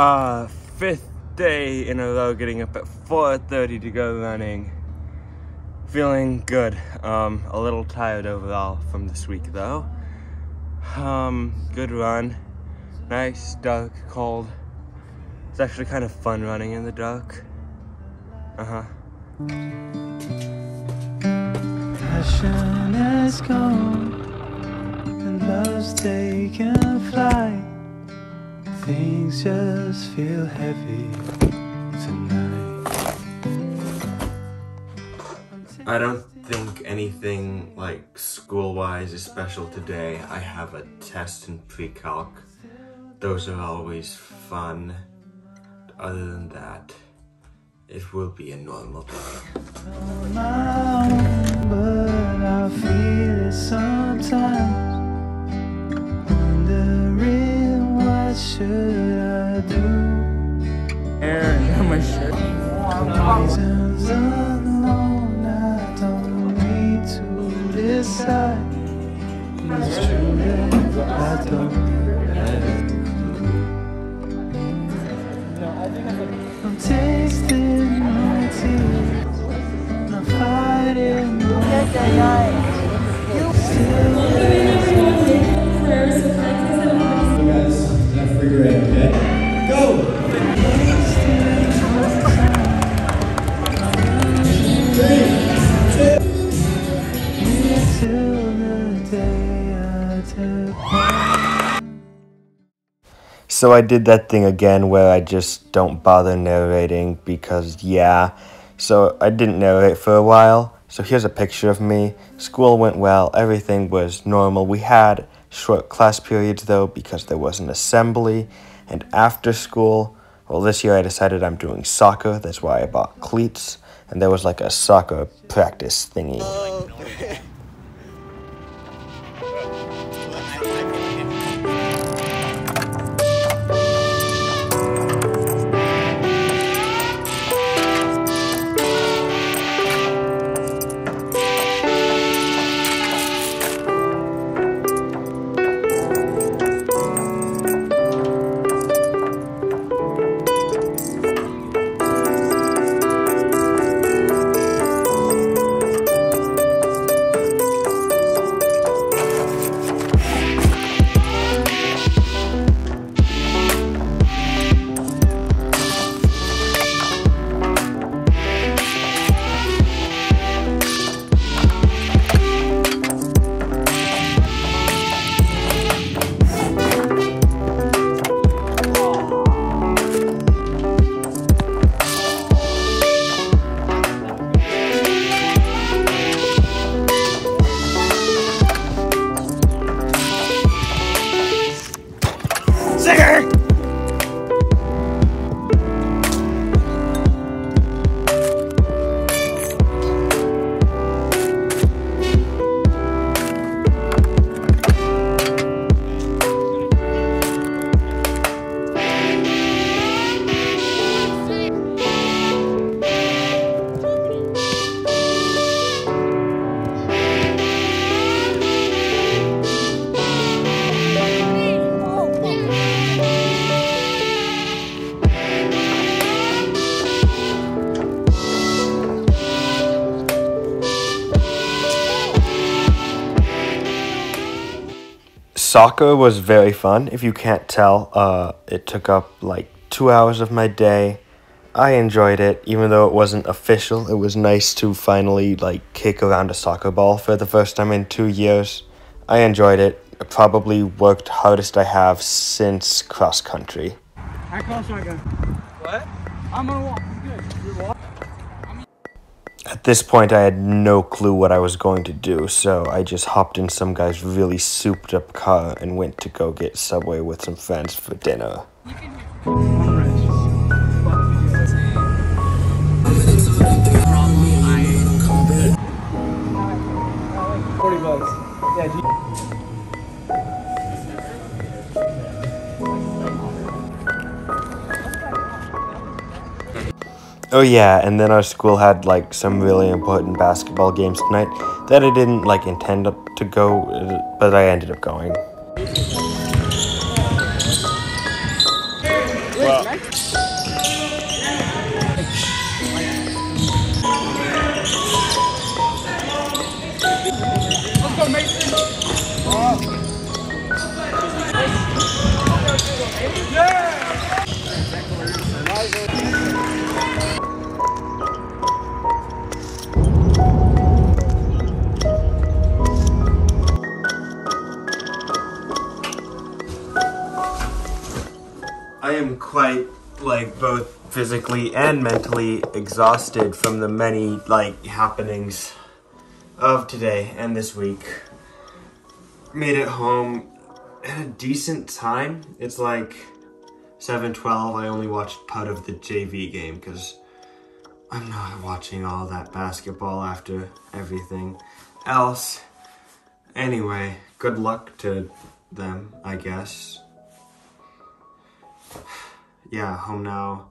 Uh, fifth day in a row getting up at 4.30 to go running. Feeling good. Um, a little tired overall from this week though. Um, good run. Nice, dark, cold. It's actually kind of fun running in the dark. Uh-huh. Passion has gone and love's taken flight. Things just feel heavy tonight. I don't think anything like school-wise is special today. I have a test in pre-calc. Those are always fun. Other than that, it will be a normal day. Decide. It's true that I don't have. I'm tasting my tears. I'm fighting my till So I did that thing again where I just don't bother narrating because, yeah. So I didn't narrate for a while. So here's a picture of me. School went well, everything was normal. We had short class periods though because there was an assembly. And after school, well, this year I decided I'm doing soccer. That's why I bought cleats. And there was like a soccer practice thingy. Oh, Soccer was very fun. If you can't tell, uh, it took up like two hours of my day. I enjoyed it, even though it wasn't official. It was nice to finally like kick around a soccer ball for the first time in two years. I enjoyed it. It probably worked hardest I have since cross country. I call shotgun. What? I'm gonna walk. At this point, I had no clue what I was going to do, so I just hopped in some guy's really souped up car and went to go get Subway with some friends for dinner. Oh yeah, and then our school had like some really important basketball games tonight that I didn't like intend to go, but I ended up going. Well. Yeah! Am quite like both physically and mentally exhausted from the many like happenings of today and this week. Made it home at a decent time. It's like 7:12. I only watched part of the JV game cuz I'm not watching all that basketball after everything else. Anyway, good luck to them, I guess. Yeah, home now.